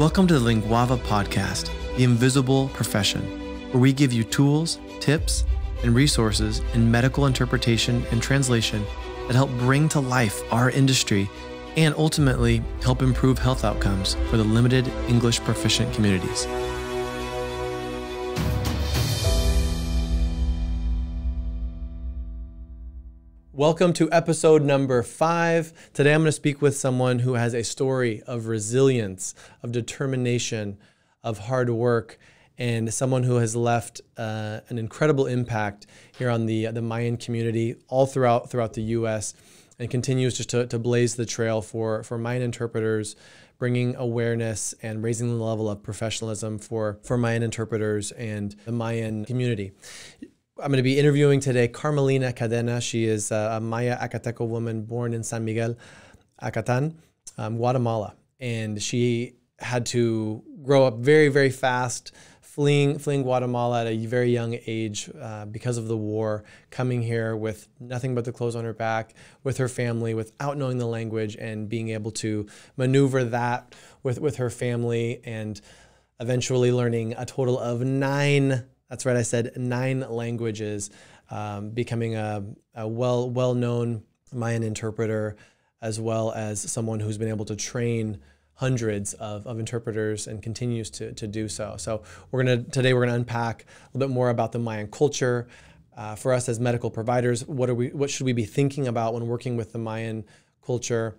Welcome to the Linguava podcast, The Invisible Profession, where we give you tools, tips, and resources in medical interpretation and translation that help bring to life our industry and ultimately help improve health outcomes for the limited English proficient communities. Welcome to episode number five. Today I'm going to speak with someone who has a story of resilience, of determination, of hard work, and someone who has left uh, an incredible impact here on the, the Mayan community all throughout, throughout the U.S. and continues just to, to blaze the trail for, for Mayan interpreters, bringing awareness and raising the level of professionalism for, for Mayan interpreters and the Mayan community. I'm going to be interviewing today Carmelina Cadena. She is a Maya Acateco woman born in San Miguel, Acatan, um, Guatemala. And she had to grow up very, very fast, fleeing, fleeing Guatemala at a very young age uh, because of the war, coming here with nothing but the clothes on her back, with her family, without knowing the language, and being able to maneuver that with, with her family and eventually learning a total of nine that's right. I said nine languages, um, becoming a, a well well known Mayan interpreter, as well as someone who's been able to train hundreds of, of interpreters and continues to, to do so. So we're gonna today we're gonna unpack a little bit more about the Mayan culture. Uh, for us as medical providers, what are we? What should we be thinking about when working with the Mayan culture,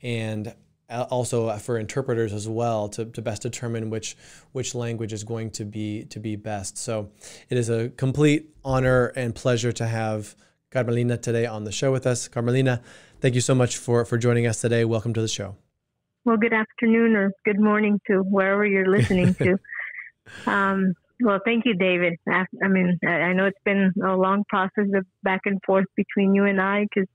and also for interpreters as well to, to best determine which which language is going to be to be best. So it is a complete honor and pleasure to have Carmelina today on the show with us. Carmelina, thank you so much for for joining us today. Welcome to the show. Well, good afternoon or good morning to wherever you're listening to. um, well, thank you, David. I, I mean, I, I know it's been a long process of back and forth between you and I because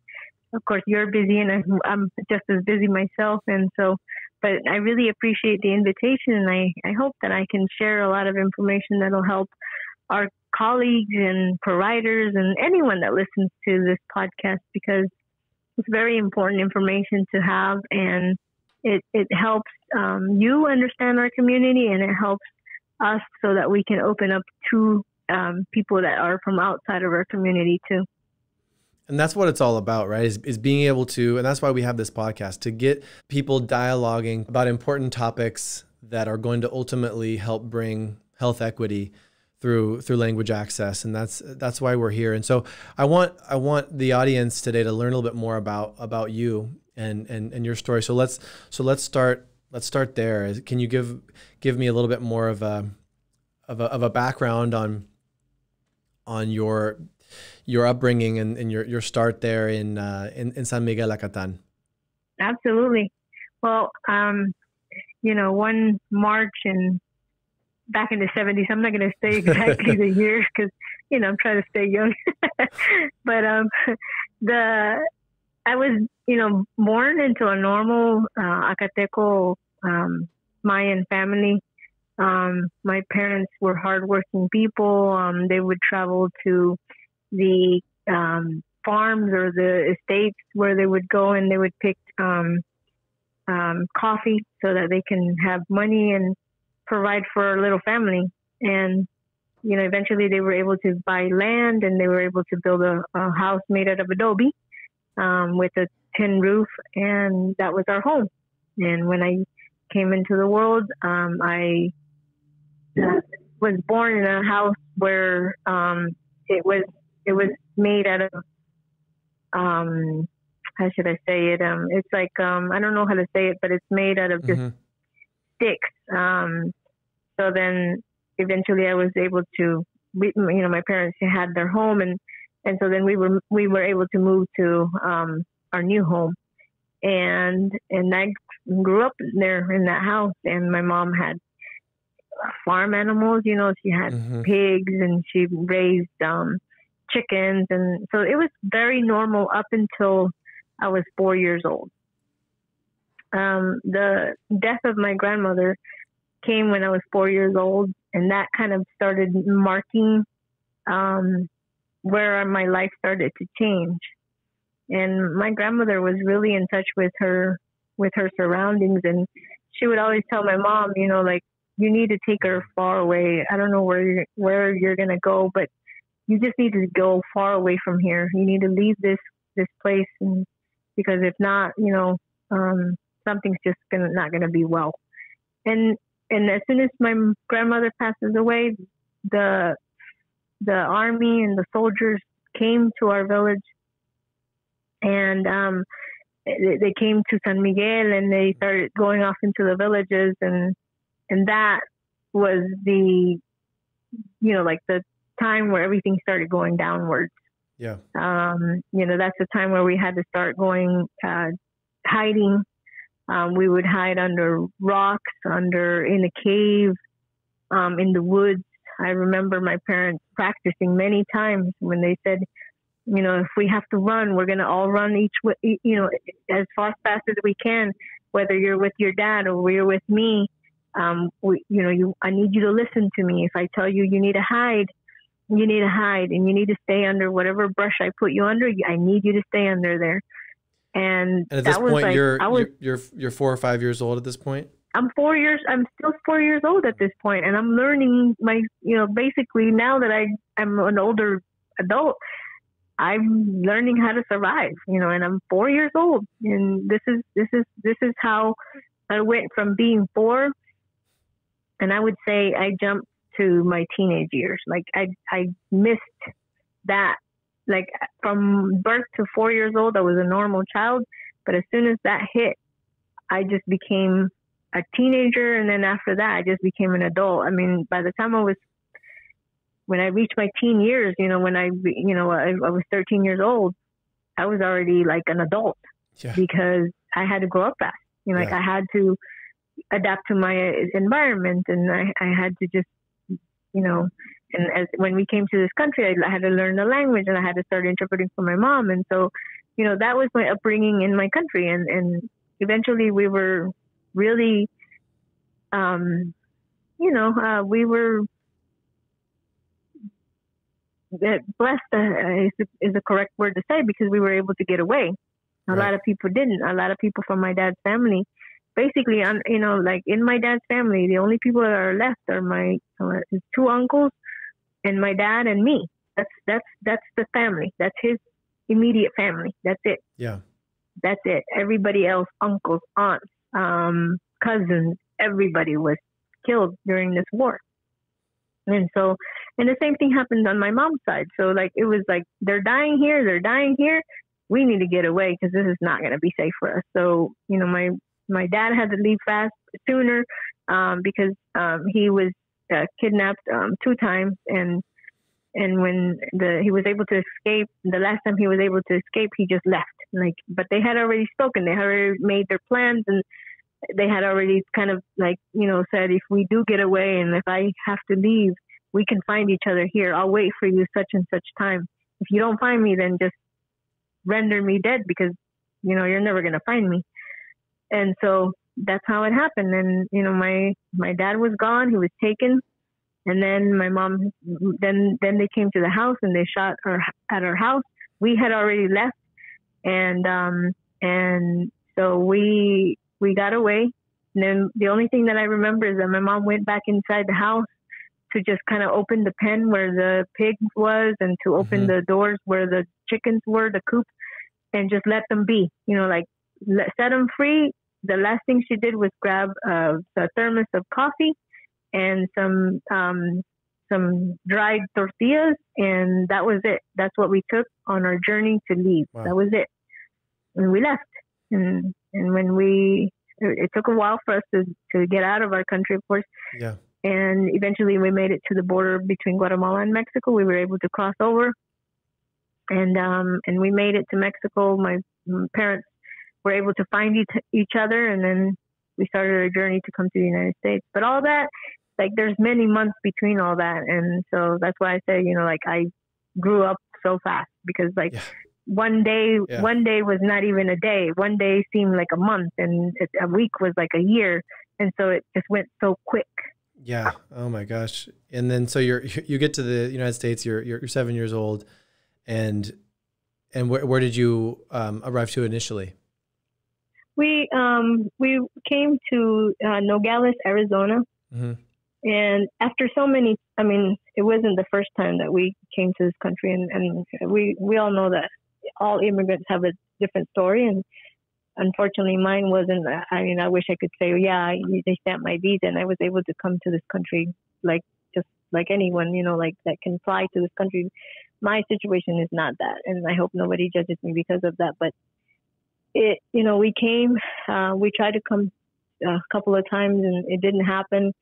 of course you're busy and I'm just as busy myself. And so but I really appreciate the invitation. And I, I hope that I can share a lot of information that'll help our colleagues and providers and anyone that listens to this podcast because it's very important information to have. And it, it helps um, you understand our community and it helps us so that we can open up to um, people that are from outside of our community too and that's what it's all about right? Is, is being able to and that's why we have this podcast to get people dialoguing about important topics that are going to ultimately help bring health equity through through language access. And that's that's why we're here. And so i want i want the audience today to learn a little bit more about about you and and, and your story. So let's so let's start let's start there. Can you give give me a little bit more of a of a, of a background on on your your upbringing and, and your, your start there in, uh, in, in San Miguel Acatan. Absolutely. Well, um, you know, one March and back in the 70s, I'm not going to say exactly the year because, you know, I'm trying to stay young. but um, the I was, you know, born into a normal uh, Acateco um, Mayan family. Um, my parents were hardworking people. Um, they would travel to the um, farms or the estates where they would go and they would pick um, um, coffee so that they can have money and provide for a little family. And you know, eventually they were able to buy land and they were able to build a, a house made out of adobe um, with a tin roof, and that was our home. And when I came into the world, um, I was born in a house where um, it was it was made out of um how should I say it? Um it's like um I don't know how to say it, but it's made out of just mm-hmm. sticks. Um so then eventually I was able to we, you know my parents had their home and and so then we were we were able to move to um our new home and and I grew up there in that house and my mom had farm animals you know she had mm-hmm. pigs and she raised um chickens. And so it was very normal up until I was four years old. Um, the death of my grandmother came when I was four years old, and that kind of started marking um, where my life started to change. And my grandmother was really in touch with her with her surroundings, and she would always tell my mom, you know, like you need to take her far away. I don't know where you're, where you're gonna go, but you just need to go far away from here. You need to leave this this place, and because if not, you know, um, something's just gonna not gonna be well. And and as soon as my grandmother passes away, the the army and the soldiers came to our village, and um, they, they came to San Miguel, and they started going off into the villages, and and that was the you know like the time where everything started going downwards. Yeah. Um, you know, that's the time where we had to start going uh, hiding. Um, we would hide under rocks, under in a cave, um, in the woods. I remember my parents practicing many times when they said, you know, if we have to run, we're going to all run each, you know, as fast, fast as we can, whether you're with your dad or we're with me. Um, we, you know, you, I need you to listen to me. If I tell you you need to hide, you need to hide and you need to stay under whatever brush I put you under. I need you to stay under there. And, and at this point, like, you're, was, you're, you're, you're four or five years old at this point. I'm four years. I'm still four years old at this point, and I'm learning my, you know, basically now that I am an older adult, I'm learning how to survive. You know, and I'm four years old, and this is this is this is how I went from being four, and I would say I jumped to my teenage years. Like I I missed that. Like from birth to four years old, I was a normal child, but as soon as that hit, I just became a teenager, and then after that, I just became an adult. I mean, by the time I was when I reached my teen years, you know, when I you know I, I was 13 years old, I was already like an adult yeah. because I had to grow up fast. You know, yeah. like I had to adapt to my environment, and I, I had to just you know, and as when we came to this country, I, I had to learn the language and I had to start interpreting for my mom. And so, you know, that was my upbringing in my country. And, and eventually we were really, um, you know, uh, we were blessed uh, is, is the correct word to say because we were able to get away. A right. lot of people didn't. A lot of people from my dad's family basically, I'm, you know, like in my dad's family, the only people that are left are my uh, his two uncles and my dad and me. That's that's that's the family. That's his immediate family. That's it. Yeah. That's it. Everybody else, uncles, aunts, um, cousins, everybody was killed during this war. And so, and the same thing happened on my mom's side. So like it was like they're dying here, they're dying here. We need to get away because this is not going to be safe for us. So you know, my my dad had to leave fast sooner um, because um, he was uh, kidnapped um, two times, and and when the he was able to escape, the last time he was able to escape, he just left. Like, but they had already spoken, they had already made their plans, and they had already kind of like you know said, if we do get away, and if I have to leave, we can find each other here. I'll wait for you such and such time. If you don't find me, then just render me dead because you know you're never gonna find me and so that's how it happened. And you know, my my dad was gone; he was taken. And then my mom, then then they came to the house and they shot her at our house. We had already left, and um and so we we got away. And then the only thing that I remember is that my mom went back inside the house to just kind of open the pen where the pig was and to open mm-hmm. the doors where the chickens were, the coop, and just let them be. You know, like let, set them free the last thing she did was grab uh, a thermos of coffee and some um, some dried tortillas, and that was it. That's what we took on our journey to leave. Wow. That was it, and we left. And and when we, it took a while for us to to get out of our country, of course. Yeah. And eventually, we made it to the border between Guatemala and Mexico. We were able to cross over, and um, and we made it to Mexico. My parents were able to find each other, and then we started our journey to come to the United States. But all that, like, there's many months between all that, and so that's why I say, you know, like I grew up so fast because like. Yeah. One day, yeah. one day was not even a day. One day seemed like a month, and a week was like a year, and so it just went so quick. Yeah. Oh my gosh. And then so you're you get to the United States. You're you're, you're seven years old, and and where where did you um, arrive to initially? We um we came to uh, Nogales, Arizona, Mm-hmm. and after so many, I mean, it wasn't the first time that we came to this country, and, and we we all know that all immigrants have a different story, and unfortunately, mine wasn't. I mean, I wish I could say, yeah, they stamped my visa, and I was able to come to this country like just like anyone, you know, like that can fly to this country. My situation is not that, and I hope nobody judges me because of that. But it, you know, we came, uh, we tried to come a couple of times, and it didn't happen.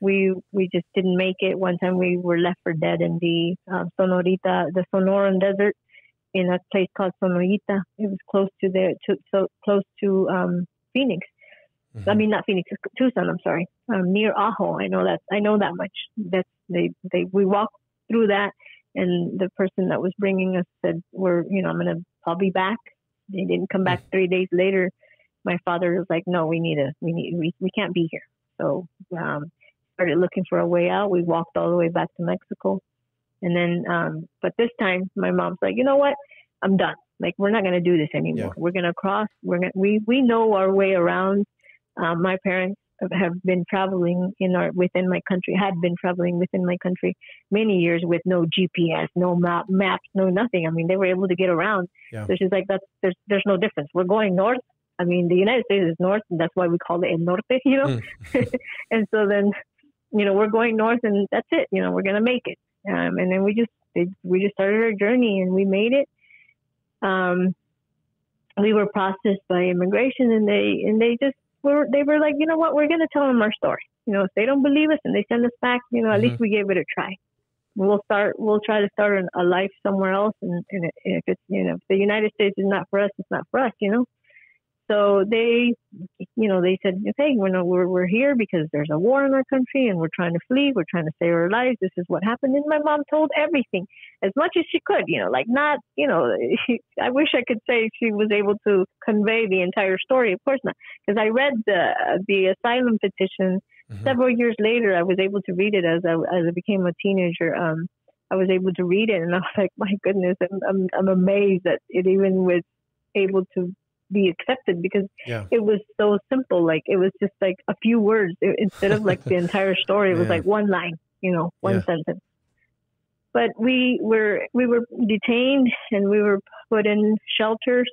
We we just didn't make it. One time we were left for dead in the uh, Sonorita, the Sonoran Desert, in a place called Sonorita. It was close to the to, so close to um, Phoenix. I mean, not Phoenix, Tucson. I'm sorry, um, near Ajo. I know that. I know that much. That's they. They we walked through that, and the person that was bringing us said, "We're, you know, I'm gonna, I'll be back." They didn't come back three days later. My father was like, "No, we need a, we need, we, we can't be here." So um, started looking for a way out. We walked all the way back to Mexico, and then, um, but this time, my mom's like, "You know what? I'm done. Like, we're not gonna do this anymore. Yeah. We're gonna cross. We're gonna, we we know our way around." Um, my parents have been traveling in our within my country, had been traveling within my country many years with no GPS, no map, maps, no nothing. I mean, they were able to get around. Yeah. So she's like, "That's there's there's no difference. We're going north. I mean, the United States is north, and that's why we call it El Norte, you know. and so then, you know, we're going north, and that's it. You know, we're gonna make it. Um, and then we just we just started our journey, and we made it. Um, we were processed by immigration, and they and they just were they were like, you know what, we're gonna tell them our story. You know, if they don't believe us and they send us back, you know, at Mhm. least we gave it a try. We'll start. We'll try to start an- a life somewhere else, and, and if it's you know, if the United States is not for us, it's not for us. You know. So they, you know, they said, hey, know, we're we're here because there's a war in our country, and we're trying to flee. We're trying to save our lives. This is what happened. And my mom told everything as much as she could. You know, like not, you know, I wish I could say she was able to convey the entire story. Of course not, because I read the the asylum petition Mhm. several years later. I was able to read it as I as I became a teenager. Um, I was able to read it, and I was like, my goodness, I'm I'm, I'm amazed that it even was able to be accepted because Yeah. it was so simple. Like it was just like a few words It- instead of like the entire story. It was Yeah. like one line, you know, one Yeah. sentence. But we were we were detained and we were put in shelters.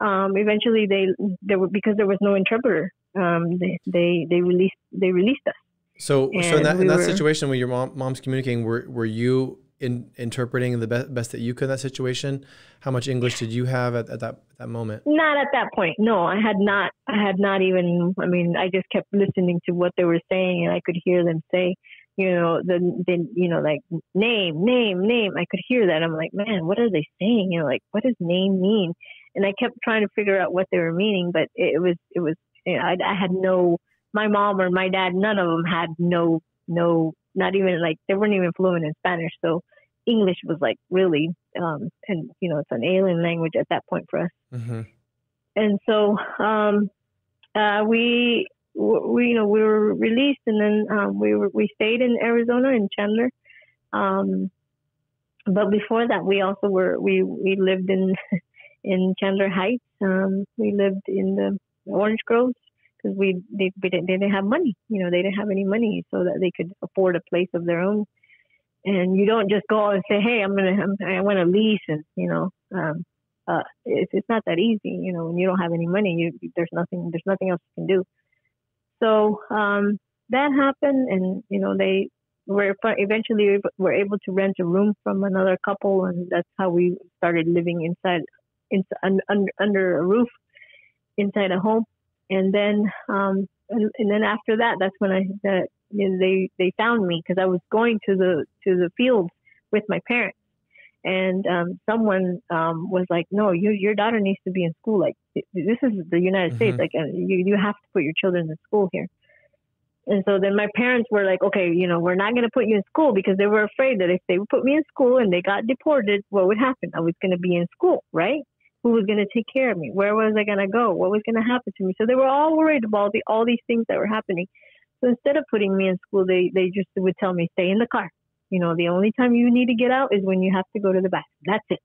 Um, eventually, they there were because there was no interpreter. Um, they, they they released they released us. So, so in And that in that were- situation when your mom mom's communicating, were were you in interpreting the best best that you could in that situation? How much English did you have at, at that that moment? Not at that point. No, I had not. I had not even. I mean, I just kept listening to what they were saying, and I could hear them say, you know, the the you know like name, name, name. I could hear that. I'm like, man, what are they saying? You know, like what does name mean? And I kept trying to figure out what they were meaning, but it was it was. You know, I, I had no. My mom or my dad, none of them had no no. Not even like they weren't even fluent in Spanish, so English was like really, um, and you know, it's an alien language at that point for us hmm and so um, uh, we, we, you know, we were released, and then um, we were we stayed in Arizona in Chandler. Um, but before that, we also were we we lived in in Chandler Heights. Um, we lived in the Orange Groves because we they, they didn't they didn't have money. You know, they didn't have any money so that they could afford a place of their own. And you don't just go and say, "Hey, I'm gonna I'm, I want to lease," and you know. Um, uh, it's, it's not that easy, you know, when you don't have any money, you, there's nothing, there's nothing else you can do. So, um, that happened and, you know, they were eventually were able to rent a room from another couple. And that's how we started living inside, inside under, under a roof inside a home. And then, um, and, and then after that, that's when I, that, they, they found me because I was going to the, to the fields with my parents and um, someone um, was like, "No, your your daughter needs to be in school. Like this is the United States. Mhm. Like uh, you you have to put your children in school here." And so then my parents were like, "Okay, you know, we're not going to put you in school because they were afraid that if they put me in school and they got deported, what would happen? I was going to be in school, right? Who was going to take care of me? Where was I going to go? What was going to happen to me?" So they were all worried about the, all these things that were happening. So instead of putting me in school, they they just would tell me, "Stay in the car." You know, the only time you need to get out is when you have to go to the bathroom. That's it.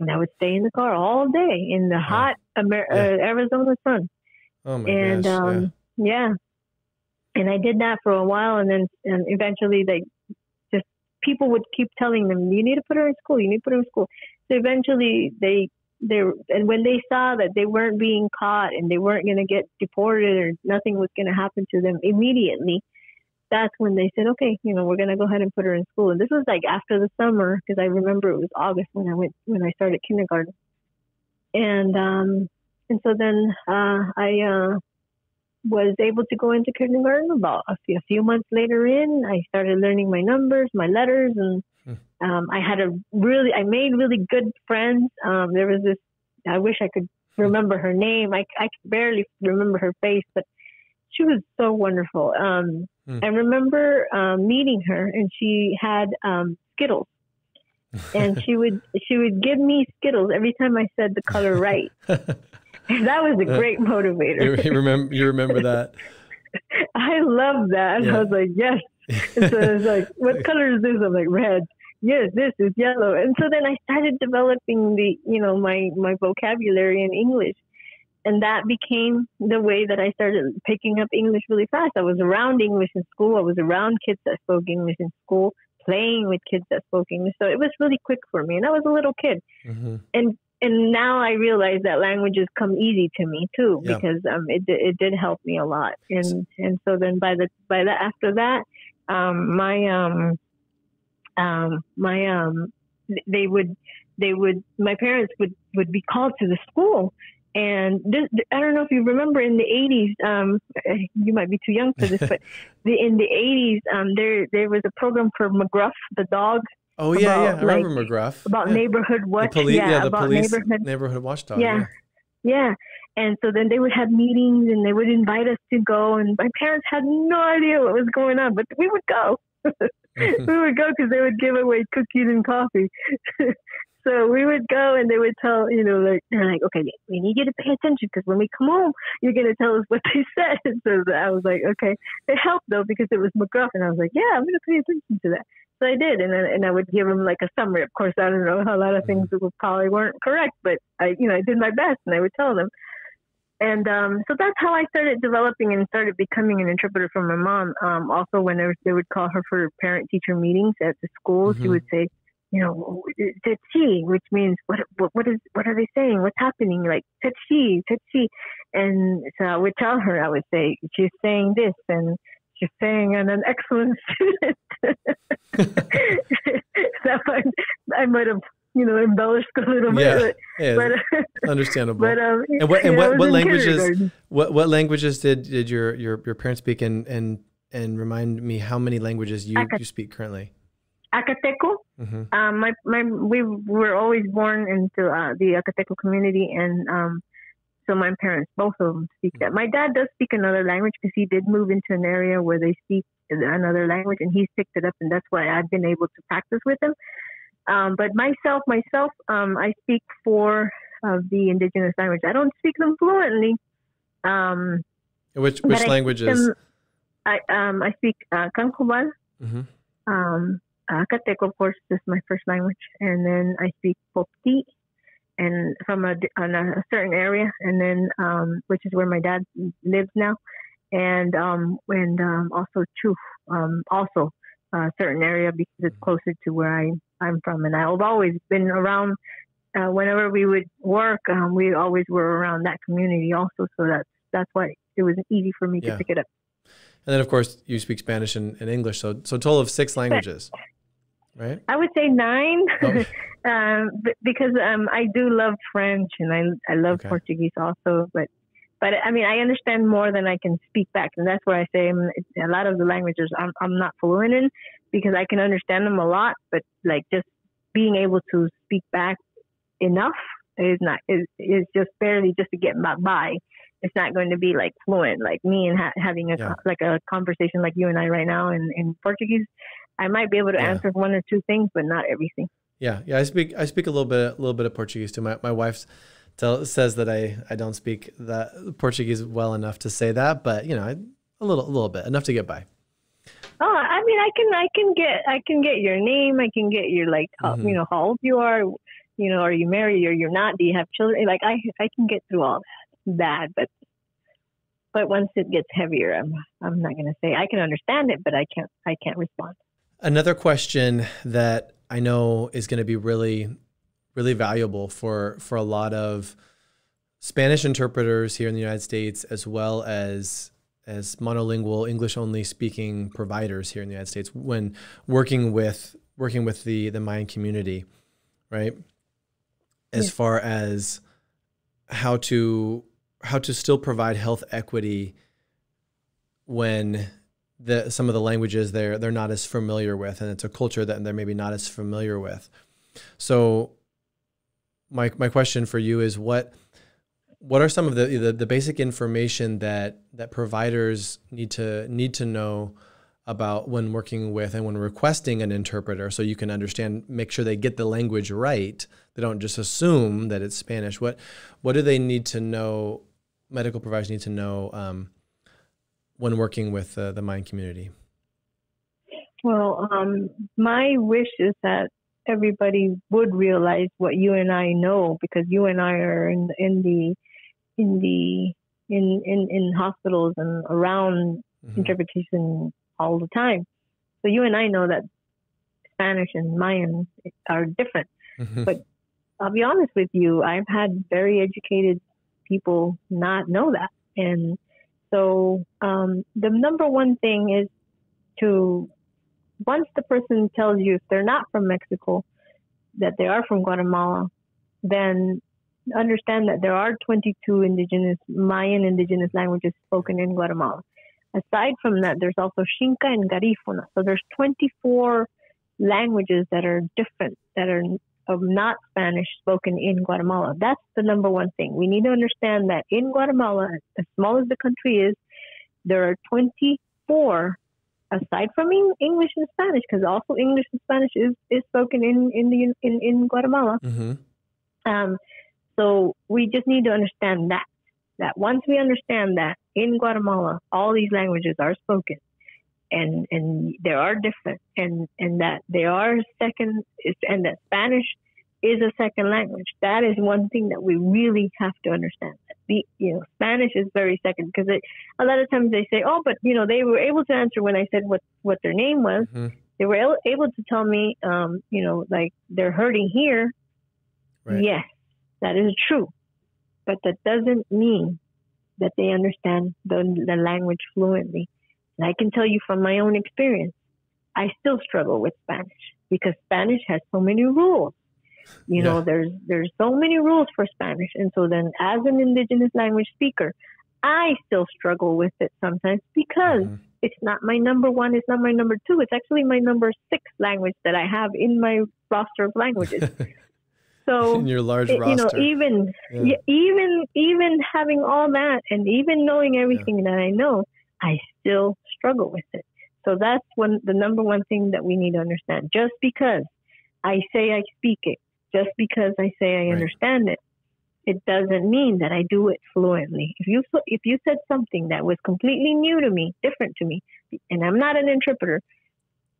And I would stay in the car all day in the hot Amer- Yeah. uh, Arizona sun. Oh my and gosh. um, yeah. and I did that for a while, and then and eventually they just people would keep telling them, "You need to put her in school. You need to put her in school." So eventually they they and when they saw that they weren't being caught and they weren't going to get deported or nothing was going to happen to them immediately, that's when they said, "Okay, you know, we're going to go ahead and put her in school." And this was like after the summer because I remember it was August when I went when I started kindergarten, and um and so then uh, I uh, was able to go into kindergarten about a few, a few months later in. I started learning my numbers, my letters, and um, I had a really, I made really good friends. Um, there was this, I wish I could remember her name. I, I could barely remember her face, but she was so wonderful. Um, Hmm. I remember um, meeting her, and she had um, Skittles, and she would she would give me Skittles every time I said the color right. That was a great you, motivator. you remember you remember that? I love that. Yeah. I was like, yes. And so it's like, what color is this? I'm like, red. Yes, this is yellow. And so then I started developing the, you know, my my vocabulary in English, and that became the way that I started picking up English really fast. I was around English in school. I was around kids that spoke English in school, playing with kids that spoke English. So it was really quick for me. And I was a little kid hmm and and now I realize that languages come easy to me too Yeah. because um it it did help me a lot and and so then by the by the after that um my um um my um they would they would my parents would would be called to the school and this I don't know if you remember in the 80s um you might be too young for this but the, in the 80s um there there was a program for McGruff the dog Oh yeah, yeah. About, I remember McGruff. about yeah. neighborhood the watch police, yeah, the about police neighborhood neighborhood watchdog. Yeah. yeah. And so then they would have meetings and they would invite us to go. And my parents had no idea what was going on, but we would go. We would go because they would give away cookies and coffee. so we would go and they would tell, you know, like, they're like, okay, we need you to pay attention because when we come home, you're going to tell us what they said. And so I was like, okay. It helped though because it was McGruff. And I was like, yeah, I'm going to pay attention to that. So I did, and then, and I would give them like a summary. Of course, I don't know a lot of things mm-hmm. that probably weren't correct, but I, you know, I did my best, and I would tell them. And um, so that's how I started developing and started becoming an interpreter for my mom. Um, also, whenever they would call her for parent-teacher meetings at the school, she Mhm. would say, you know, tetsi, which means what, what what is what are they saying? What's happening? Like tetsi, tetsi. And so I would tell her, I would say, she's saying this, and she's saying I'm an excellent student. so I, I might have, you know, embellished a little Yeah. bit, Yeah, but understandable. but um, And what- and what- what languages- what what languages did did your your, your parents speak and and and remind me how many languages you, Aca- you speak currently? Acateco. hmm Um, my my we were always born into uh, the Acateco community, and um, so my parents, both of them, speak that. My dad does speak another language because he did move into an area where they speak another language, and he's picked it up, and that's why I've been able to practice with him. Um, but myself, myself, um, I speak four of the indigenous languages. I don't speak them fluently. Um, Which which languages? I um, I speak uh, Kanjobal, hmm um, uh, of course, is my first language, and then I speak Popti, and from a, on a certain area, and then um, which is where my dad lives now, and um, and um, also Chuj, um, also a certain area because it's closer to where I I'm from, and I've always been around. Uh, whenever we would work, um, we always were around that community also, so that's that's why it was easy for me Yeah. to pick it up. And then of course you speak Spanish and, and English. So so a total of six languages, right? I would say nine, Oh. um, because um, I do love French and I I love Okay. Portuguese also. But but I mean I understand more than I can speak back, and that's why I say um, a lot of the languages I'm I'm not fluent in because I can understand them a lot, but like just being able to speak back enough is not is is just barely just to get by- by. It's not going to be like fluent, like me and ha- having a Yeah. like a conversation like you and I right now in, in Portuguese. I might be able to Yeah. answer one or two things, but not everything. Yeah, yeah. I speak I speak a little bit a little bit of Portuguese too. My my wife tell, says that I I don't speak that Portuguese well enough to say that, but you know, I, a little a little bit enough to get by. Oh, I mean, I can, I can get, I can get your name. I can get your like, how, Mhm. you know, how old you are. You know, are you married or you're not? Do you have children? Like, I, I can get through all that. That, but but once it gets heavier, I'm I'm not going to say I can understand it, but I can't I can't respond. Another question that I know is going to be really really valuable for for a lot of Spanish interpreters here in the United States, as well as as monolingual English only speaking providers here in the United States when working with working with the the Mayan community, right? As far as how to how to still provide health equity when the some of the languages they're they're not as familiar with and it's a culture that they're maybe not as familiar with. So my my question for you is what what are some of the, the, the basic information that that providers need to need to know about when working with and when requesting an interpreter so you can understand make sure they get the language right? They don't just assume that it's spanish. What what do they need to know medical providers need to know um, when working with uh, the Mayan community? Well um, my wish is that everybody would realize what you and i know because you and i are in, in the in the in in, in hospitals and around mm-hmm. interpretation all the time. So you and I know that Spanish and Mayan are different. Mm-hmm. But I'll be honest with you, I've had very educated people not know that. And so um, the number one thing is to, once the person tells you if they're not from Mexico, that they are from Guatemala, then understand that there are 22 indigenous Mayan indigenous languages spoken in Guatemala. Aside from that, there's also Xinca and Garifuna. So there's 24 languages that are different, that are not Spanish spoken in Guatemala. That's the number one thing. We need to understand that in Guatemala, as small as the country is, there are 24 aside from English and Spanish, because also English and Spanish is, is spoken in in the in, in Guatemala. Mm-hmm. Um, so we just need to understand that. That once we understand that in Guatemala, all these languages are spoken, and and they are different, and and that they are second, and that Spanish is a second language. That is one thing that we really have to understand. The you know Spanish is very second because a lot of times they say, oh, but you know they were able to answer when I said what what their name was. Mm-hmm. They were able to tell me, um, you know, like they're hurting here. Right. Yes, that is true. But that doesn't mean that they understand the, the language fluently. And I can tell you from my own experience, I still struggle with Spanish because Spanish has so many rules. You yeah. know, there's there's so many rules for Spanish, and so then as an indigenous language speaker, I still struggle with it sometimes because mm-hmm. it's not my number one, it's not my number two, it's actually my number six language that I have in my roster of languages. So in your large it, you know, even yeah. even even having all that and even knowing everything yeah. that I know, I still struggle with it. So that's one the number one thing that we need to understand. Just because I say I speak it, just because I say I right. understand it, it doesn't mean that I do it fluently. If you if you said something that was completely new to me, different to me, and I'm not an interpreter,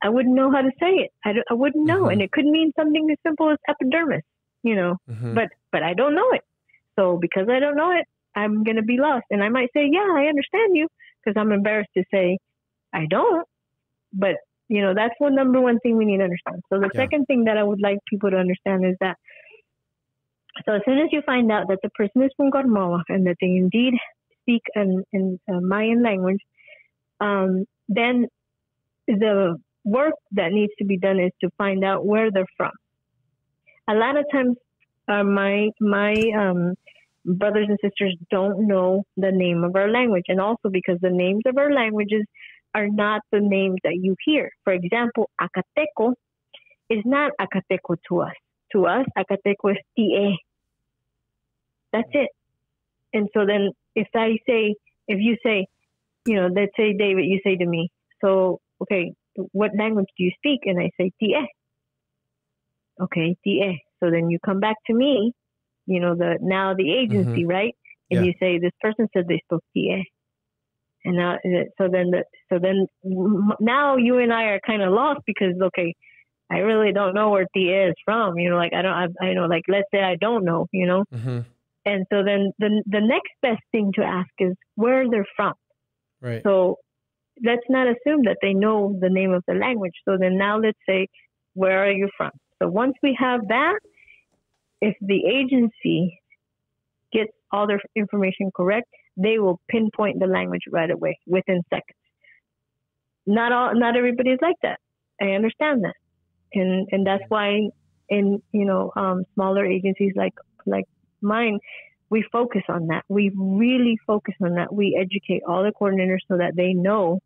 I wouldn't know how to say it. I, I wouldn't know, mm-hmm. and it could mean something as simple as epidermis you know, mm-hmm. but but I don't know it. So because I don't know it, I'm gonna be lost, and I might say, yeah, I understand you, because I'm embarrassed to say I don't. But you know, that's one number one thing we need to understand. So the yeah. second thing that I would like people to understand is that so as soon as you find out that the person is from Guatemala and that they indeed speak an, an a Mayan language, um, then the work that needs to be done is to find out where they're from a lot of times uh, my my um, brothers and sisters don't know the name of our language, and also because the names of our languages are not the names that you hear. For example, Acateco is not Acateco to us. To us, Acateco is tie. That's it. And so then, if I say, if you say, you know, let's say David, you say to me, so okay, what language do you speak? And I say tie okay, DA. So then you come back to me, you know, the now the agency, mm-hmm. right? And yeah. you say this person said they spoke DA. And now, so then, the, so then, now you and I are kind of lost because okay, I really don't know where DA is from. You know, like I don't, I, I know, like let's say I don't know, you know, mm-hmm. And so then the the next best thing to ask is where they're from. Right. So let's not assume that they know the name of the language. So then now let's say, where are you from? So once we have that, if the agency gets all their information correct, they will pinpoint the language right away within seconds. Not all, not everybody is like that. I understand that, and and that's why in you know um, smaller agencies like like mine, we focus on that. We really focus on that. We educate all the coordinators so that they know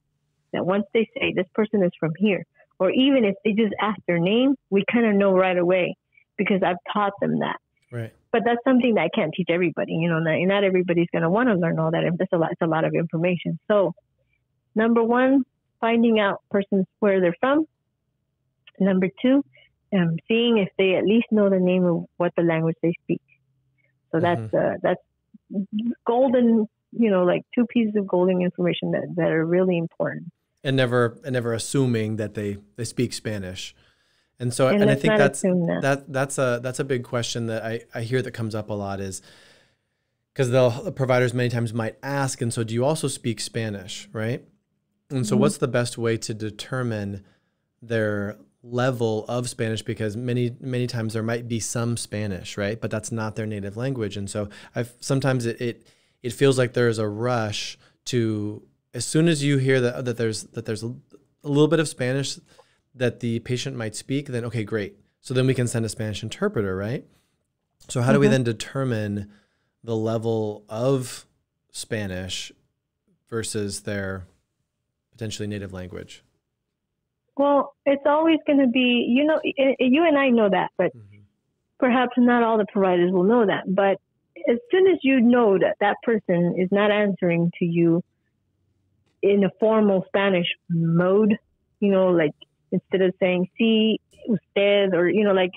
that once they say this person is from here, or even if they just ask their name, we kind of know right away because I've taught them that. Right. But that's something that I can't teach everybody. You know, not, not everybody's going to want to learn all that. It's a lot. It's a lot of information. So, number one, finding out persons where they're from. Number two, um, seeing if they at least know the name of what the language they speak. So that's mm-hmm. uh, that's golden. You know, like two pieces of golden information that, that are really important. And never and never assuming that they they speak Spanish. And so, and, and I think that's that. that. that's a that's a big question that I, I hear that comes up a lot is because the providers many times might ask, and so do you also speak Spanish, right? And so, mm-hmm. what's the best way to determine their level of Spanish? Because many many times there might be some Spanish, right? But that's not their native language, and so I've sometimes it it, it feels like there's a rush to as soon as you hear that that there's that there's a little bit of Spanish that the patient might speak, then okay, great. So then we can send a Spanish interpreter, right? So how mm-hmm. do we mm-hmm. then determine the level of Spanish versus their potentially native language? Well, it's always going to be, you know, you and I know that, but mm-hmm. perhaps not all the providers will know that. But as soon as you know that that person is not answering to you in a formal Spanish mode, you know, like instead of saying si usted or you know like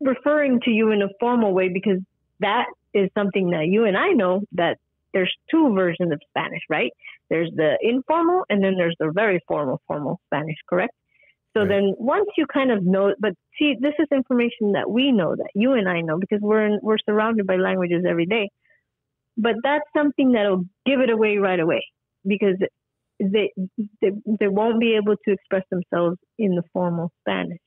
referring to you in a formal way because that is something that you and I know that there's two versions of Spanish, right? There's the informal and then there's the very formal formal Spanish, correct? So right. then once you kind of know, but see, this is information that we know that you and I know because we're in, we're surrounded by languages every day. But that's something that'll give it away right away because they, they they won't be able to express themselves in the formal Spanish.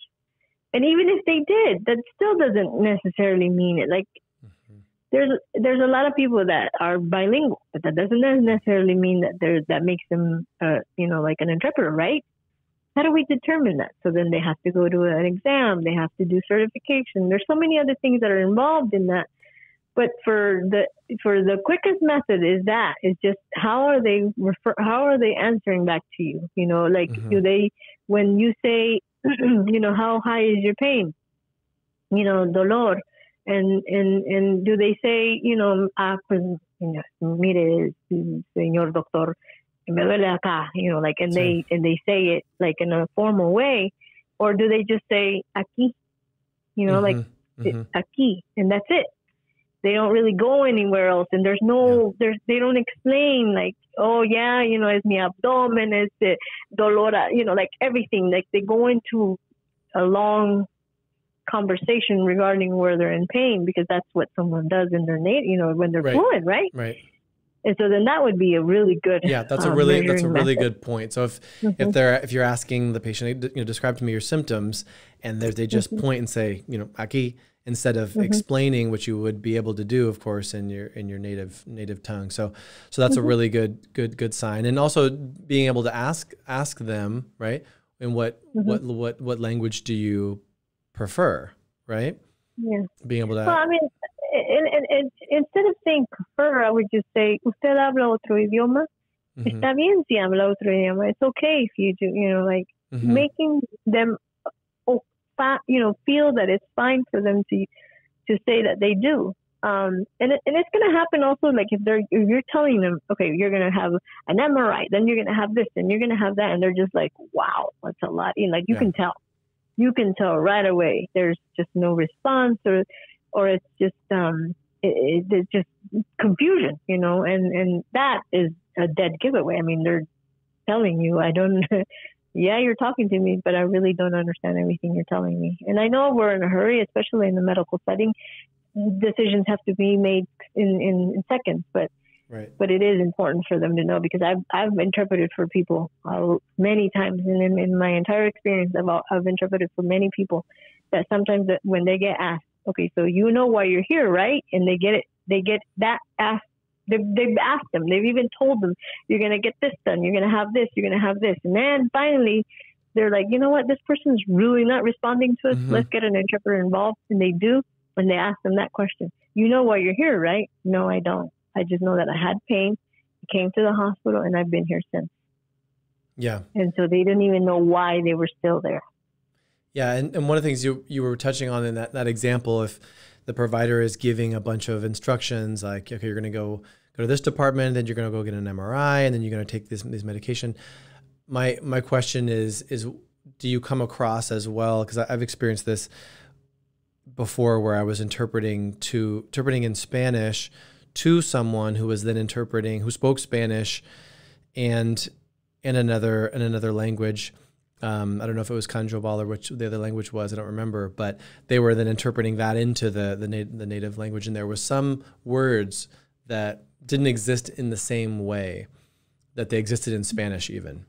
And even if they did, that still doesn't necessarily mean it. Like mm-hmm. there's there's a lot of people that are bilingual, but that doesn't necessarily mean that there that makes them uh, you know like an interpreter, right? How do we determine that? So then they have to go to an exam, they have to do certification. There's so many other things that are involved in that but for the for the quickest method is that is just how are they refer how are they answering back to you you know like mm-hmm. do they when you say you know how high is your pain you know dolor and and and do they say you know ah pues you know, mire señor doctor me duele acá you know like and they and they say it like in a formal way or do they just say aquí you know mm-hmm. like mm-hmm. aquí and that's it they don't really go anywhere else and there's no yeah. there's they don't explain like oh yeah you know it's my abdomen it's the dolor you know like everything like they go into a long conversation regarding where they're in pain because that's what someone does in their native you know when they're right. fluent right right and so then that would be a really good yeah that's a um, really that's a really method. good point so if mm-hmm. if they're if you're asking the patient you know describe to me your symptoms and they just mm-hmm. point and say you know aquí instead of mm-hmm. explaining what you would be able to do of course in your in your native native tongue so so that's mm-hmm. a really good good good sign and also being able to ask ask them right and what mm-hmm. what what what language do you prefer right yeah being able to well i mean and, and, and instead of saying prefer i would just say usted habla otro idioma mm-hmm. está bien si habla otro idioma it's okay if you do you know like mm-hmm. making them you know, feel that it's fine for them to to say that they do. Um, and it, and it's going to happen also like if they're if you're telling them okay you're going to have an MRI then you're going to have this and you're going to have that and they're just like wow that's a lot you know, like you yeah. can tell you can tell right away there's just no response or or it's just um it, it's just confusion you know and and that is a dead giveaway I mean they're telling you I don't yeah, you're talking to me, but I really don't understand everything you're telling me. And I know we're in a hurry, especially in the medical setting. decisions have to be made in, in, in seconds, but Right. but it is important for them to know because I've I've interpreted for people uh, many times, and in, in my entire experience, I've I've interpreted for many people that sometimes that when they get asked, okay, so you know why you're here, right? And they get it, they get that asked. They've, they've asked them. They've even told them, you're gonna get this done. You're gonna have this. You're gonna have this. And then finally, they're like, you know what? This person's really not responding to us. Mhm. Let's get an interpreter involved. And they do. When they ask them that question, you know why you're here, right? No, I don't. I just know that I had pain, came to the hospital, and I've been here since. Yeah. And so they didn't even know why they were still there. Yeah, and, and one of the things you you were touching on in that, that example, if the provider is giving a bunch of instructions like, okay, you're gonna go go to this department, then you're gonna go get an MRI, and then you're gonna take this this medication. My my question is is do you come across as well? Because I've experienced this before where I was interpreting to interpreting in Spanish to someone who was then interpreting who spoke Spanish and in another in another language. Um, I don't know if it was Kanjobal or which the other language was. I don't remember, but they were then interpreting that into the the, nat- the native language, and there was some words that didn't exist in the same way that they existed in Spanish, even.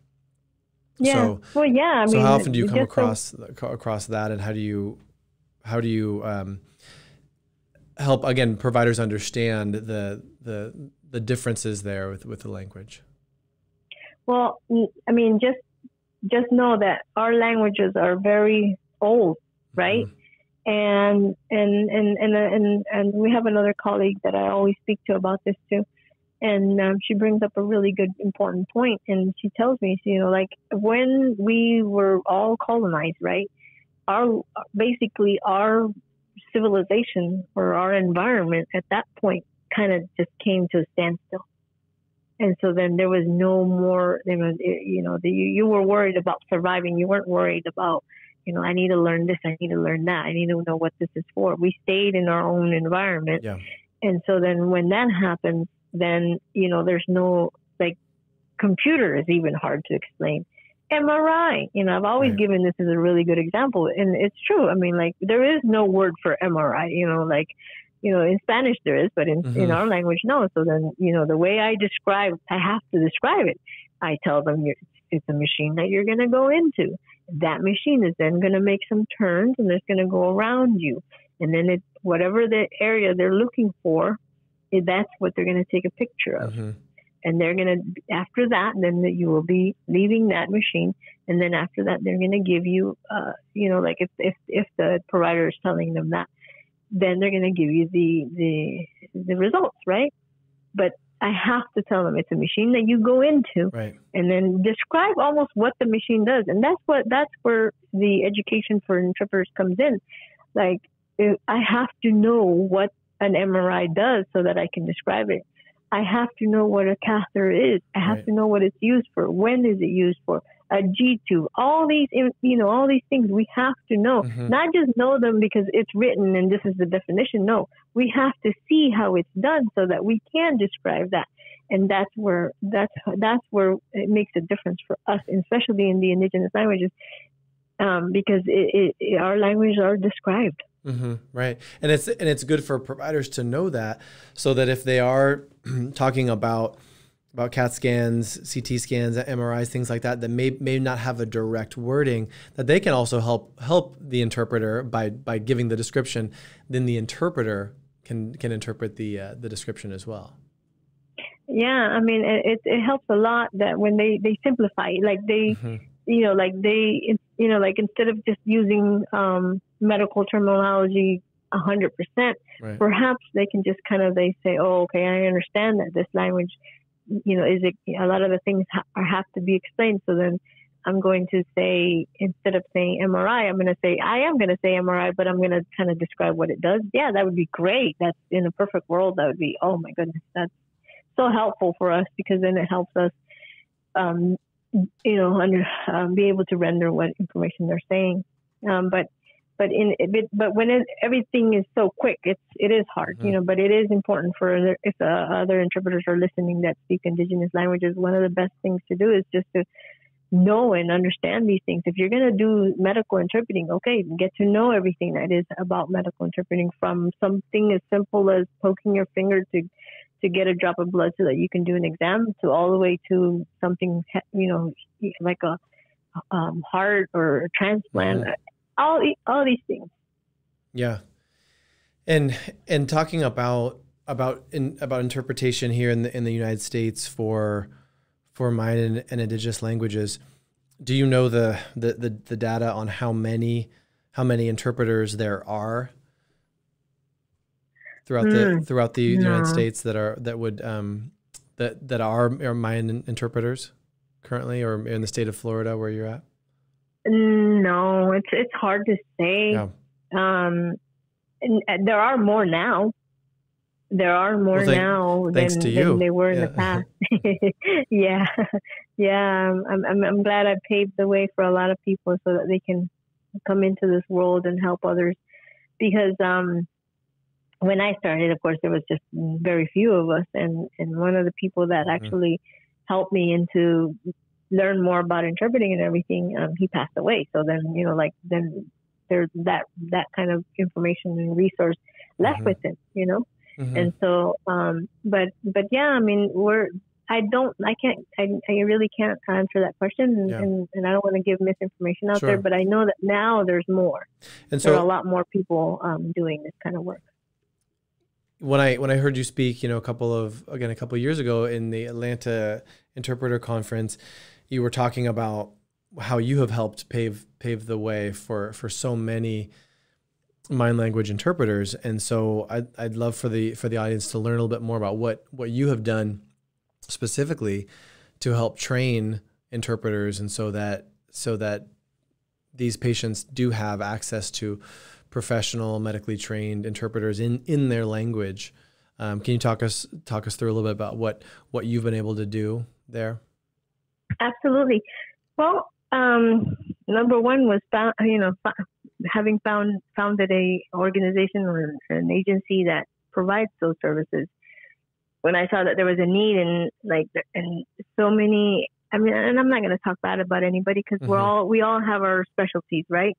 Yeah. So, well, yeah. I so mean, how often do you come so- across across that, and how do you how do you um, help again providers understand the the the differences there with with the language? Well, I mean, just just know that our languages are very old, right? Mhm. And and and and and and we have another colleague that I always speak to about this too, and um, she brings up a really good important point. point, and she tells me, you know, like when we were all colonized, right? Our basically our civilization or our environment at that point kind of just came to a standstill. And so then there was no more, there was, eh, you know, the, you, you were worried about surviving. You weren't worried about, you know, I need to learn this, I need to learn that, I need to know what this is for. We stayed in our own environment. Yeah. And so then when that happens, then, you know, there's no, like, computer is even hard to explain. MRI, you know, I've always Right. given this as a really good example. And it's true. I mean, like, there is no word for MRI, you know, like, you know, in Spanish there is, but in, in Mhm. our language, no. So then, you know, the way I describe, I have to describe it. I tell them you're, it's a machine that you're going to go into. That machine is then going to make some turns and it's going to go around you. And then it, whatever the area they're looking for, that's what they're going to take a picture of. Mhm. And they're going to, after that, then you will be leaving that machine. And then after that, they're going to give you, uh, you know, like if, if, if the provider is telling them that, then they're going to give you the, the, the results, right? But I have to tell them it's a machine that you go into Right. and then describe almost what the machine does. And that's what, that's where the education for interpreters comes in. Like, I have to know what an MRI does so that I can describe it. I have to know what a catheter is. I have Right. to know what it's used for. When is it used for? A G tube. All these, you know, all these things we have to know. Mhm. Not just know them because it's written and this is the definition. No, we have to see how it's done so that we can describe that. And that's where that's that's where it makes a difference for us, especially in the indigenous languages, um, because it, it, our languages are described. hmm right, and it's and it's good for providers to know that, so that if they are talking about about CAT scans, CT scans, MRIs, things like that, that may may not have a direct wording, that they can also help help the interpreter by by giving the description. Then the interpreter can can interpret the uh, the description as well. Yeah, I mean, it, it, helps a lot that when they, they simplify, like they, Mhm. you know, like they, you know, like instead of just using um, medical terminology a hundred percent, Right. perhaps they can just kind of they say, oh, okay, I understand that this language, you know, is it a lot of the things ha- have to be explained. So then I'm going to say instead of saying MRI, I'm going to say I am going to say MRI, but I'm going to kind of describe what it does. Yeah, that would be great. That's in a perfect world. That would be oh my goodness, that's so helpful for us because then it helps us, um, you know, under, um, be able to render what information they're saying. Um, but but in but, but when it, everything is so quick, it's it is hard, you Mhm. know. But it is important for other, if uh, other interpreters are listening that speak indigenous languages. One of the best things to do is just to know and understand these things. If you're going to do medical interpreting, okay, get to know everything that is about medical interpreting from something as simple as poking your finger to to get a drop of blood so that you can do an exam to all the way to something you know like a um, heart or a transplant mm-hmm. All all these things yeah and and talking about about in, about interpretation here in the in the United States for for Mayan and, and indigenous languages. Do you know the, the, the the data on how many how many interpreters there are throughout mm, the hmm. throughout the no. United States that are that would um, that that are, are Mayan interpreters currently, or in the state of Florida where you're at? No, it's it's hard to say. Yeah. Um, and, and there are more now there are more well, thank, now than, than, they were in yeah. the past. yeah, yeah. I'm, I'm I'm glad I paved the way for a lot of people so that they can come into this world and help others. Because um, when I started, of course, there was just very few of us, and and one of the people that mm-hmm. actually helped me into learn more about interpreting and everything, um, he passed away. So then, you know, like then there's that that kind of information and resource left mm-hmm. with him, you know. Mm-hmm. And so, um, but but yeah, I mean, we're I don't I can't I, I really can't answer that question, and, yeah. and, and, I don't want to give misinformation out sure. there. But I know that now there's more. And so there are a lot more people um, doing this kind of work. When I when I heard you speak, you know, a couple of again a couple of years ago in the Atlanta Interpreter Conference, you were talking about how you have helped pave pave the way for for so many Mayan language interpreters. And so I'd, I'd love for the for the audience to learn a little bit more about what what you have done specifically to help train interpreters and so that so that these patients do have access to professional medically trained interpreters in in their language. Um, can you talk us talk us through a little bit about what what you've been able to do there? Absolutely. Well, um, number one was you know having found founded a organization or an agency that provides those services, when I saw that there was a need and like and so many, I mean, and I'm not going to talk bad about anybody because mm-hmm. we're all we all have our specialties, right?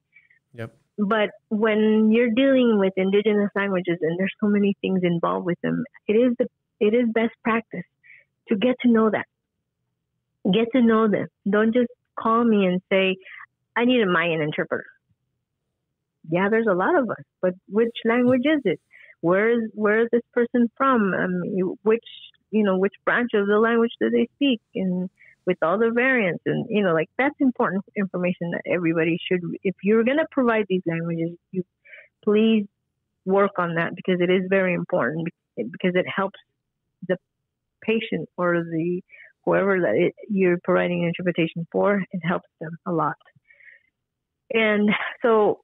Yep. But when you're dealing with indigenous languages and there's so many things involved with them, it is the it is best practice to get to know that. Get to know them. Don't just call me and say, I need a Mayan interpreter yeah, there's a lot of us, but which language is it? Where is where is this person from? Um, which you know which branch of the language do they speak? And with all the variants, and you know, like that's important information that everybody should. If you're gonna provide these languages, you please work on that because it is very important because it helps the patient or the whoever that it, you're providing interpretation for. It helps them a lot. And so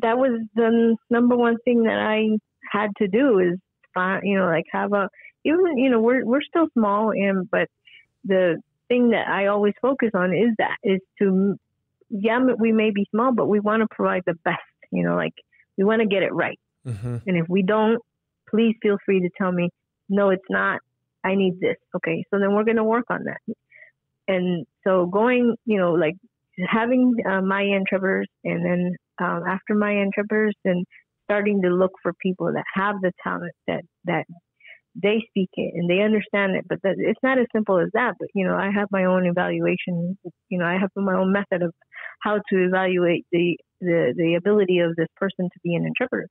that was the number one thing that I had to do is find, you know, like have a even you know we're we're still small and but the thing that I always focus on is that is to yeah we may be small but we want to provide the best you know like we want to get it right mm-hmm. and if we don't please feel free to tell me no it's not I need this. Okay so then we're going to work on that. And so going you know like having uh, my interpreters and then um, after my interpreters and starting to look for people that have the talent that that they speak it and they understand it but that, it's not as simple as that but you know i have my own evaluation you know i have my own method of how to evaluate the the, the ability of this person to be an interpreter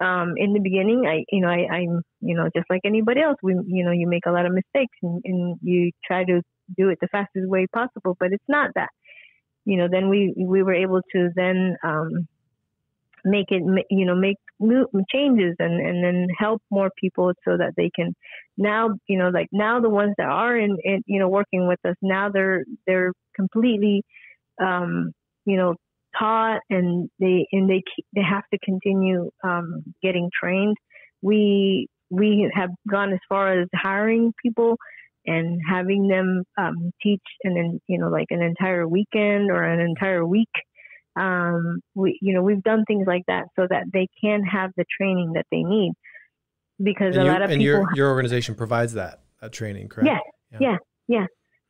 um, in the beginning i you know I, i'm you know just like anybody else we you know you make a lot of mistakes and, and you try to do it the fastest way possible but it's not that. You know, then we we were able to then um, make it, you know, make changes and and then help more people so that they can now, you know, like now the ones that are in, in you know, working with us now they're they're completely, um, you know, taught and they and they they have to continue um, getting trained. We we have gone as far as hiring people and having them um, teach and then you know like an entire weekend or an entire week. Um, we you know we've done things like that so that they can have the training that they need because and a you, lot of and people your your organization provides that that training correct? Yeah. yeah yeah.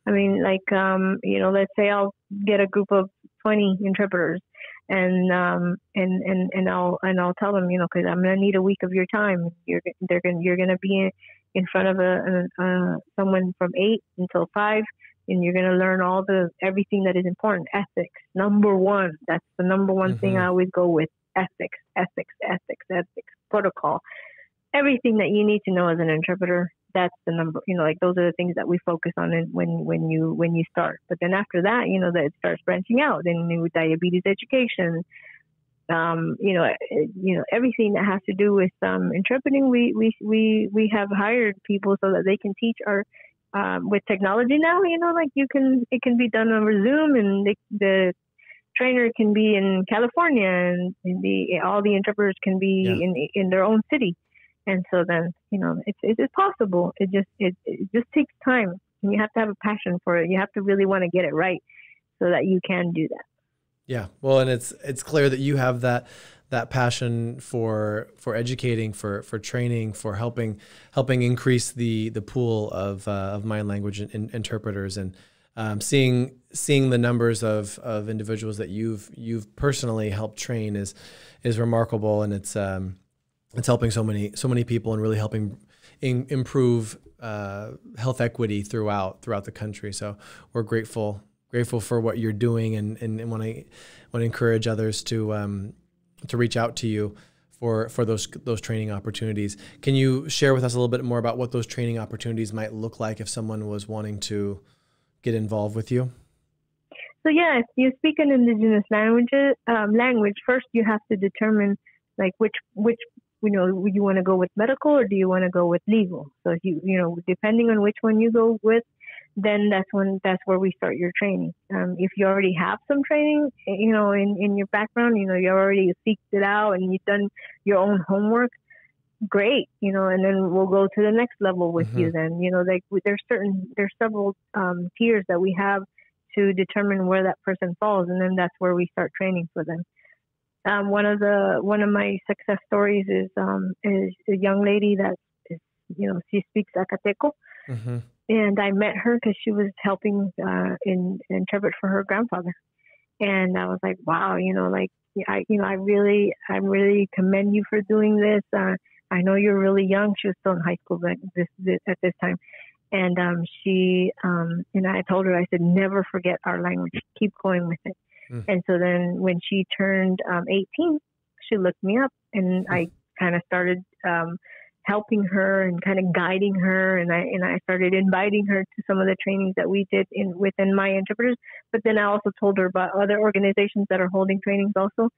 I mean, like, um, you know, let's say I'll get a group of 20 interpreters and, um, and, and, and I'll, and I'll tell them, you know, cause I'm going to need a week of your time. You're, they're going, you're going to be in, in front of a, a, a, someone from eight until five and you're going to learn all the, everything that is important. Ethics, number one. That's the number one mm-hmm. thing I always go with. Ethics, ethics, ethics, ethics, protocol. Everything that you need to know as an interpreter that's the number you know like those are the things that we focus on when when you when you start but then after that you know that it starts branching out then new diabetes education um, you know, eh, you know everything that has to do with um, interpreting. We we we we have hired people so that they can teach our um, with technology now. You know, like you can it can be done over Zoom, and the, the trainer can be in California, and the all the interpreters can be yeah. in in their own city and so then you know it's it's possible. It just it, it just takes time. And you have to have a passion for it. You have to really want to get it right so that you can do that. Yeah. Well and it's it's clear that you have that that passion for for educating for for training for helping helping increase the the pool of uh, of Mayan language in, in interpreters. And um, seeing seeing the numbers of, of individuals that you've you've personally helped train is is remarkable. And it's um, it's helping so many so many people and really helping in, improve uh, health equity throughout throughout the country. So we're grateful grateful for what you're doing and and, want to want to encourage others to um, to reach out to you for for those those training opportunities. Can you share with us a little bit more about what those training opportunities might look like if someone was wanting to get involved with you? So if you speak an indigenous language, um, language first you have to determine like which which you know, you want to go with medical or do you want to go with legal? So if you, you know, depending on which one you go with, then that's when that's where we start your training. Um, if you already have some training, eh, you know, in, in your background, you know, you already seeked it out and you've done your own homework, great, you know, and then we'll go to the next level with mm-hmm. you. Then, you know, like there's certain there's several um, tiers that we have to determine where that person falls, and then that's where we start training for them. Um, one of the one of my success stories is um, is a young lady that is you know she speaks Zacateco, mm-hmm. and I met her because she was helping uh, in interpret for her grandfather, and I was like, wow, you know, like I you know I really I really commend you for doing this. Uh, I know you're really young. She was still in high school this, this at this time, and um, she um, and I told her I said never forget our language. Keep going with it. Mm. And so then when she turned um, 18, she looked me up and mm. I kind of started um, helping her and kind of guiding her and I and I started inviting her to some of the trainings that we did in within my interpreters. But then I also told her about other organizations that are holding trainings also.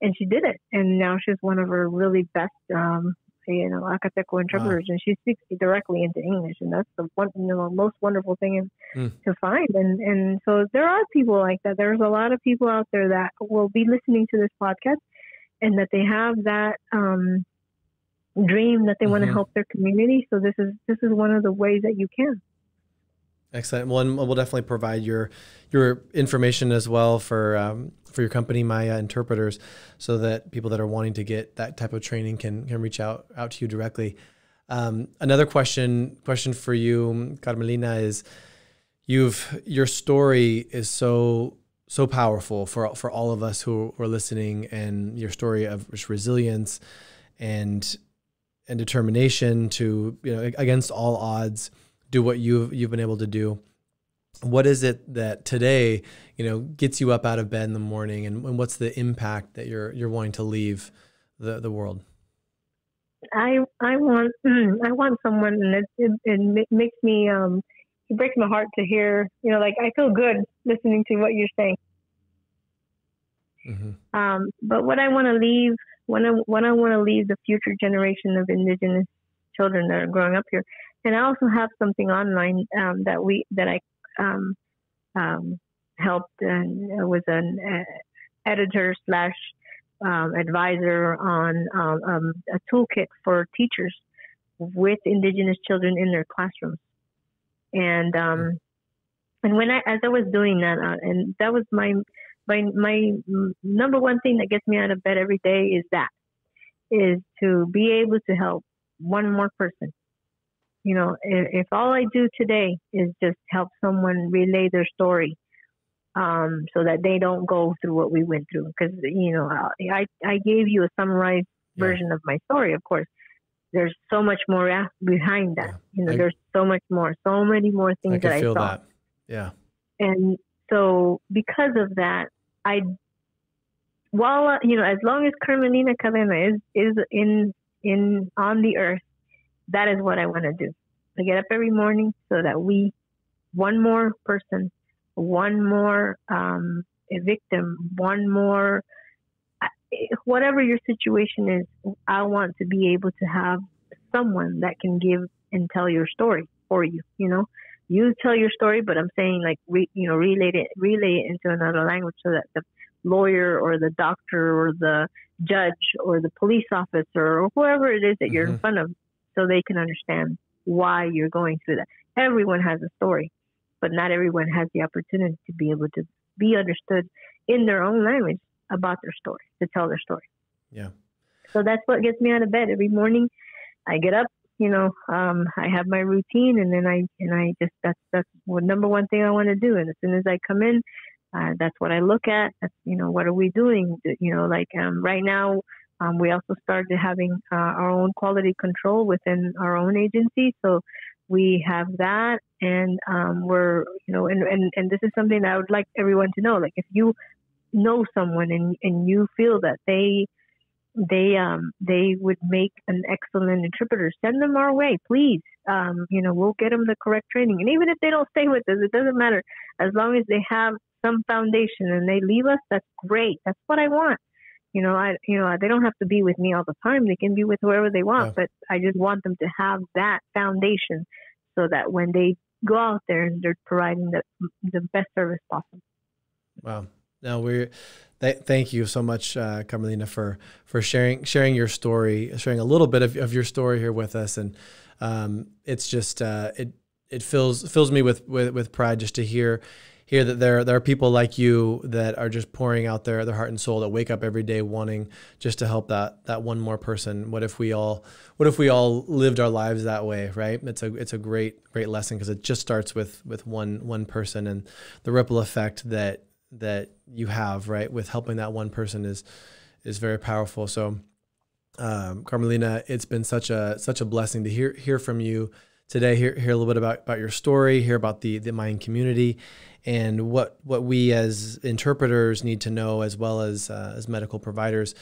And she did it. And now she's one of our really best um, you know, Zacateco interpreters, wow. and she speaks directly into English, and that's the one, you know, most wonderful thing mm. to find. And and so there are people like that. There's a lot of people out there that will be listening to this podcast, and that they have that um, dream that they mm-hmm. want to help their community. So this is this is one of the ways that you can. Excellent. Well, we'll definitely provide your your information as well for um, for your company, Maya Interpreters, so that people that are wanting to get that type of training can can reach out out to you directly. Um, another question question for you, Carmelina, is you've your story is so so powerful for for all of us who are listening, and your story of resilience and and determination to you know against all odds do what you've you've been able to do what is it that today you know gets you up out of bed in the morning and, and what's the impact that you're you're wanting to leave the the world i i want i want someone and it, it, it makes me um it breaks my heart to hear you know like i feel good listening to what you're saying mm-hmm. um but what i want to leave when i when i want to leave the future generation of indigenous children that are growing up here and I also have something online um, that we that I um, um, helped and was an uh, editor slash um, advisor on um, um, a toolkit for teachers with Indigenous children in their classrooms, and um, and when I as I was doing that, uh, and that was my my my number one thing that gets me out of bed every day is that is to be able to help one more person you know, if, if all I do today is just help someone relay their story, um, so that they don't go through what we went through, because you know, I I gave you a summarized yeah. version of my story, of course. There's so much more behind that. Yeah. You know, I, there's so much more, so many more things I that I saw. That. Yeah. And so because of that, I while uh, you know, as long as Carmelina Cadena is is in in on the earth, that is what I want to do. I get up every morning so that we, one more person, one more um, victim, one more, whatever your situation is, I want to be able to have someone that can give and tell your story for you. You know, you tell your story, but I'm saying like re, you know relay it relay it into another language so that the lawyer or the doctor or the judge or the police officer or whoever it is that you're mm-hmm. in front of so they can understand why you're going through that. Everyone has a story, but not everyone has the opportunity to be able to be understood in their own language about their story, to tell their story. Yeah. So that's what gets me out of bed every morning. I get up, you know, um, I have my routine, and then I and I just that's that's what number one thing I want to do. And as soon as I come in, uh, that's what I look at. That's, you know, what are we doing? You know, like um, right now, um, we also started having uh, our own quality control within our own agency. So we have that, and um, we're, you know, and, and, and this is something I would like everyone to know. Like, if you know someone and, and you feel that they they um they would make an excellent interpreter send them our way please um you know we'll get them the correct training and even if they don't stay with us it doesn't matter as long as they have some foundation and they leave us that's great that's what i want you know, I you know they don't have to be with me all the time. They can be with whoever they want, yeah. but I just want them to have that foundation so that when they go out there and they're providing the the best service possible. Wow. Now we're th- thank you so much, uh, Carmelina, for for sharing sharing your story, sharing a little bit of, of your story here with us, and um, it's just uh, it it fills fills me with, with with pride just to hear hear that there there are people like you that are just pouring out their their heart and soul that wake up every day wanting just to help that that one more person. What if we all what if we all lived our lives that way, right? It's a it's a great great lesson because it just starts with with one one person and the ripple effect that that you have, right, with helping that one person is is very powerful. So um, Carmelina, it's been such a such a blessing to hear hear from you today. Hear hear a little bit about, about your story, hear about the the Mayan community, and what what we as interpreters need to know, as well as uh, as medical providers,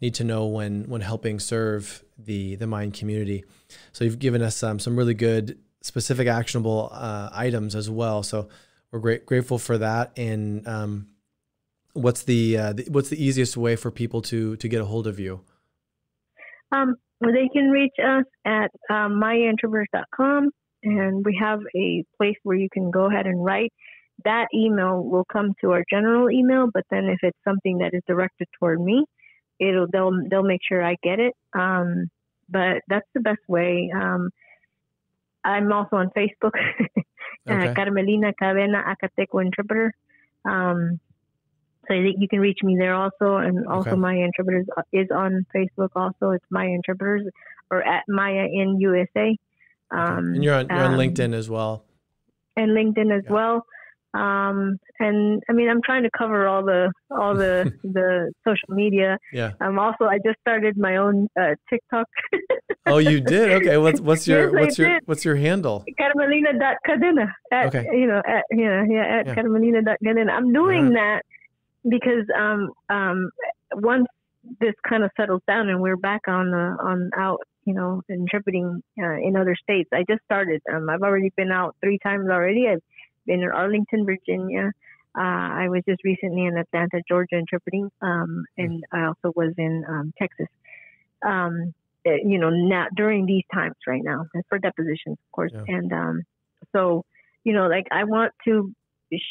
need to know when when helping serve the the Mayan community. So you've given us um, some really good, specific, actionable uh, items as well. So we're great grateful for that. And um, what's the, uh, the, what's the easiest way for people to to get a hold of you? Um, they can reach us at um, mayainterpreters.com, and we have a place where you can go ahead and write that email will come to our general email, but then if it's something that is directed toward me, it'll they'll they'll make sure I get it. Um, but that's the best way. Um, I'm also on Facebook, uh, Carmelina Cadena Acateco Interpreter. Um, so you can reach me there also, and also okay. Maya Interpreters is on Facebook. Also, it's Maya Interpreters or at Maya in USA. Um, and you're on, you're on um, LinkedIn as well. And LinkedIn as yeah. well. Um, and I mean, I'm trying to cover all the all the the social media. Yeah. Um. Also, I just started my own uh, TikTok. oh, you did? Okay. What's what's your yes, what's I your did. what's your handle? Carmelina.cadena. At, okay. You know, at, yeah, yeah, at yeah. Carmelina.cadena. I'm doing that because um um once this kind of settles down and we're back on the on out you know interpreting uh, in other states. I just started. Um, I've already been out three times already. I've been in Arlington, Virginia. Uh, I was just recently in Atlanta, Georgia, interpreting, um, and I also was in um, Texas. Um, eh, you know, now during these times right now for depositions, of course, yeah. and um, so you know, like I want to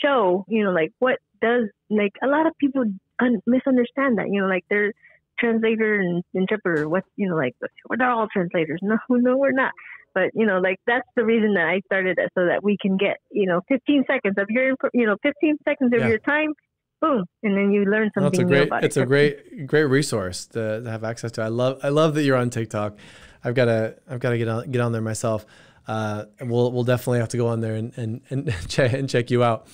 show, you know, like what does like a lot of people un- misunderstand that, you know, like they're translator and interpreter. What you know, like they're not all translators. No, no, we're not. But you know, like that's the reason that I started it so that we can get you know 15 seconds of your you know 15 seconds of yeah. your time. Boom, and then you learn something well, a great, It's it. a great, great resource to, to, have access to. I love, I love that you're on TikTok. I've got to, I've got to get on, get on there myself. uh, we'll we'll definitely have to go on there and and and check and check you out.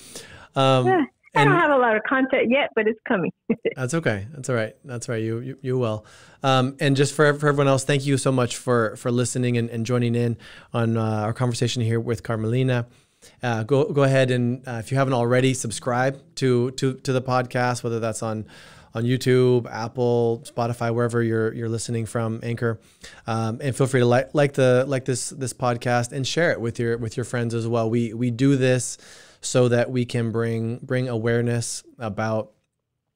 Um, yeah. I don't have a lot of content yet, but it's coming. that's okay. That's all right. That's right. You you, you will. Um, and just for, for everyone else, thank you so much for for listening and, and joining in on uh, our conversation here with Carmelina. Uh, go go ahead and uh, if you haven't already, subscribe to to to the podcast, whether that's on on YouTube, Apple, Spotify, wherever you're you're listening from, Anchor, um, and feel free to like like the like this this podcast and share it with your with your friends as well. We we do this so that we can bring bring awareness about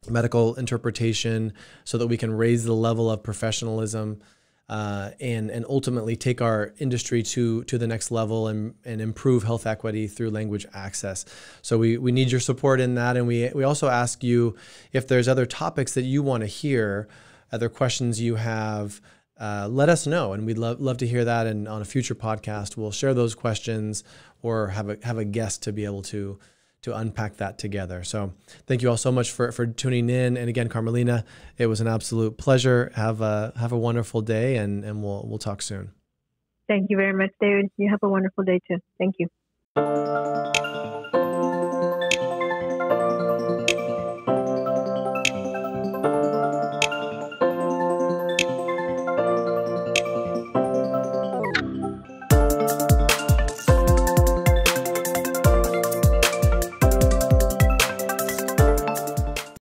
medical interpretation, so that we can raise the level of professionalism uh, and and ultimately take our industry to to the next level and and improve health equity through language access. So we we need your support in that, and we we also ask you if there's other topics that you want to hear, other questions you have. Uh, let us know, and we'd love love to hear that. And on a future podcast, we'll share those questions or have a have a guest to be able to to unpack that together. So thank you all so much for, for tuning in. And again, Carmelina, it was an absolute pleasure. Have a have a wonderful day and, and we'll we'll talk soon. Thank you very much, David. You have a wonderful day too. Thank you.